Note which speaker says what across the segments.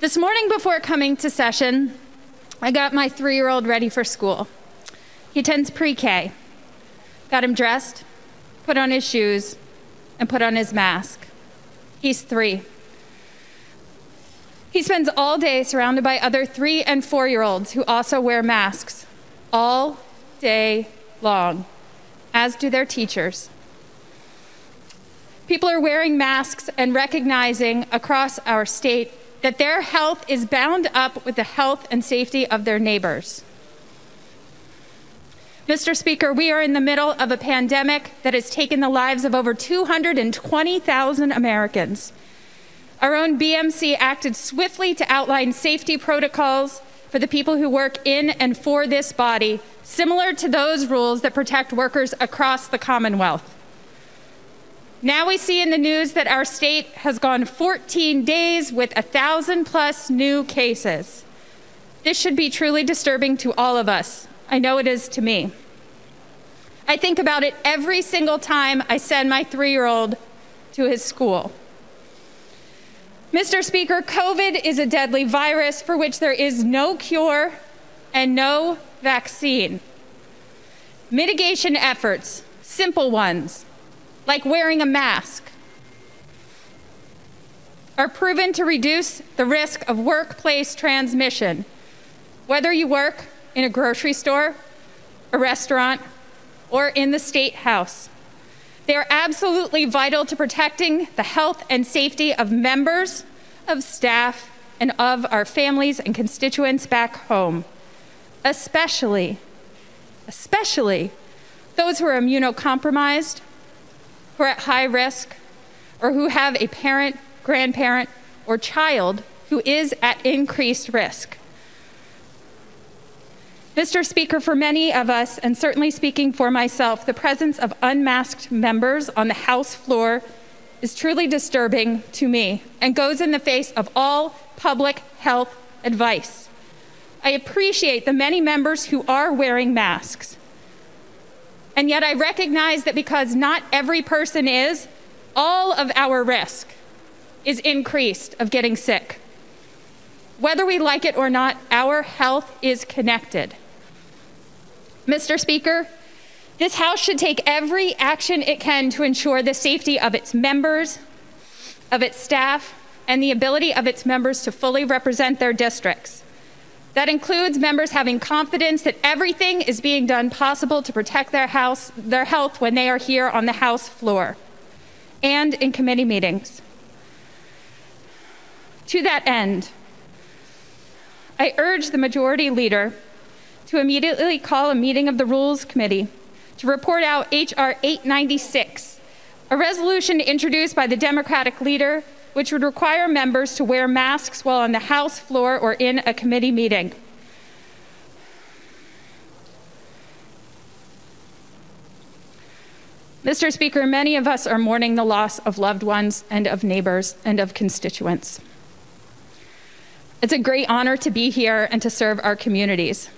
Speaker 1: This morning before coming to session, I got my three year old ready for school. He attends pre K. Got him dressed, put on his shoes, and put on his mask. He's three. He spends all day surrounded by other three and four year olds who also wear masks all day long, as do their teachers. People are wearing masks and recognizing across our state that their health is bound up with the health and safety of their neighbors. Mr. Speaker, we are in the middle of a pandemic that has taken the lives of over 220,000 Americans. Our own BMC acted swiftly to outline safety protocols for the people who work in and for this body, similar to those rules that protect workers across the Commonwealth. Now we see in the news that our state has gone 14 days with a thousand plus new cases. This should be truly disturbing to all of us. I know it is to me. I think about it every single time I send my three year old to his school. Mr. Speaker, COVID is a deadly virus for which there is no cure and no vaccine. Mitigation efforts, simple ones, like wearing a mask, are proven to reduce the risk of workplace transmission, whether you work in a grocery store, a restaurant, or in the state house. They are absolutely vital to protecting the health and safety of members, of staff, and of our families and constituents back home, especially, especially those who are immunocompromised, high risk, or who have a parent, grandparent, or child who is at increased risk. Mr. Speaker, for many of us, and certainly speaking for myself, the presence of unmasked members on the House floor is truly disturbing to me and goes in the face of all public health advice. I appreciate the many members who are wearing masks. And yet I recognize that because not every person is, all of our risk is increased of getting sick. Whether we like it or not, our health is connected. Mr. Speaker, this House should take every action it can to ensure the safety of its members, of its staff, and the ability of its members to fully represent their districts. That includes members having confidence that everything is being done possible to protect their, house, their health when they are here on the House floor and in committee meetings. To that end, I urge the Majority Leader to immediately call a meeting of the Rules Committee to report out H.R. 896, a resolution introduced by the Democratic leader which would require members to wear masks while on the House floor or in a committee meeting. Mr. Speaker, many of us are mourning the loss of loved ones and of neighbors and of constituents. It's a great honor to be here and to serve our communities.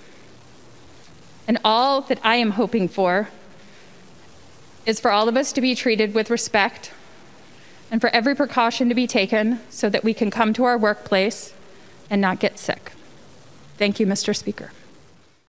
Speaker 1: And all that I am hoping for is for all of us to be treated with respect and for every precaution to be taken so that we can come to our workplace and not get sick. Thank you, Mr. Speaker.